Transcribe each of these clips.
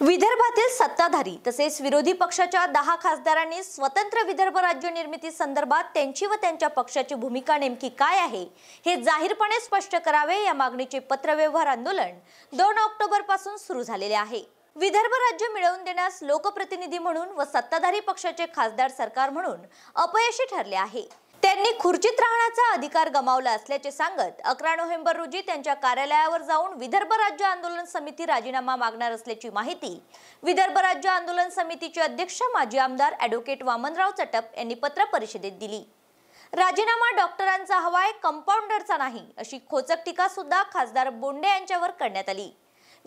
विदर्भातील सत्ताधारी तसेच विरोधी पक्षाच्या दहा खासदारांनी स्वतंत्र विदर्भ राज्य निर्मिती संदर्भात त्यांची व त्यांच्या पक्षाची भूमिका नेमकी काय आहे हे जाहीरपणे स्पष्ट करावे या मागणीचे पत्रव्यवहार आंदोलन दोन ऑक्टोबरपासून सुरू झालेले आहे. विदर्भ राज्य मिळवून देण्यास लोकप्रतिनिधी म्हणून व सत्ताधारी पक्षाचे खासदार सरकार म्हणून अपयशी ठरले आहे. त्यांनी खुर्चीत राहण्याचा अधिकार गमावला असल्याचे सांगत अकरा नोव्हेंबर रोजी त्यांच्या कार्यालयावर जाऊन विदर्भ राज्य आंदोलन समिती राजीनामा मागणार असल्याची माहिती विदर्भ राज्य आंदोलन समितीचे अध्यक्ष माजी आमदार ॲडव्होकेट वामनराव चटप यांनी पत्र परिषदेत दिली. राजीनामा डॉक्टरांचा हवाय कंपाऊंडरचा नाही अशी खोचक टीका सुद्धा खासदार बोंडे यांच्यावर करण्यात आली.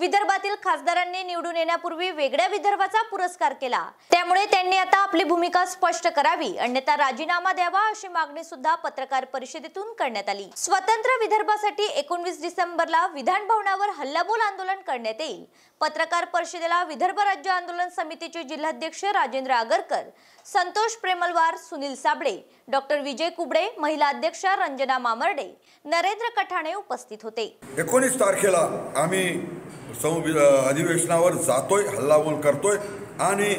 विदर्भातील खासदारांनी निवडून येण्यापूर्वी वेगळ्या विदर्भाचा पुरस्कार केला. त्यामुळे त्यांनी आता आपली भूमिका स्पष्ट करावी अन्यथा राजीनामा द्यावा अशी मागणी सुद्धा पत्रकार परिषदेतून करण्यात आली. स्वतंत्र विदर्भासाठी एकोणवीस डिसेंबरला विधान भवनावर हल्लाबोल आंदोलन करण्यात येईल. पत्रकार परिषदेला विदर्भ राज्य आंदोलन समितीचे जिल्हाध्यक्ष राजेंद्र आगरकर संतोष प्रेमलवार सुनील साबळे डॉक्टर विजय कुबडे महिला अध्यक्ष रंजना मामर्डे नरेंद्र कठाणे उपस्थित होते. एकोणीस तारखेला आम्ही संवि अधिवेशनावर जातोय हल्लाबोल करतोय आणि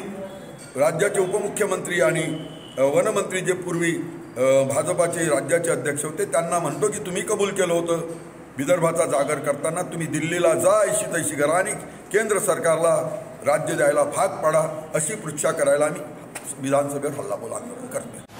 राज्याचे उपमुख्यमंत्री आणि वनमंत्री जे पूर्वी भाजपाचे राज्याचे अध्यक्ष होते त्यांना म्हणतो की तुम्ही कबूल केलं होतं. विदर्भाचा जागर करताना तुम्ही दिल्लीला जा ऐशी तैशी करा आणि केंद्र सरकारला राज्य द्यायला भाग पाडा अशी पृच्छा करायला आम्ही विधानसभेत हल्लाबोल आंदोलन करतोय.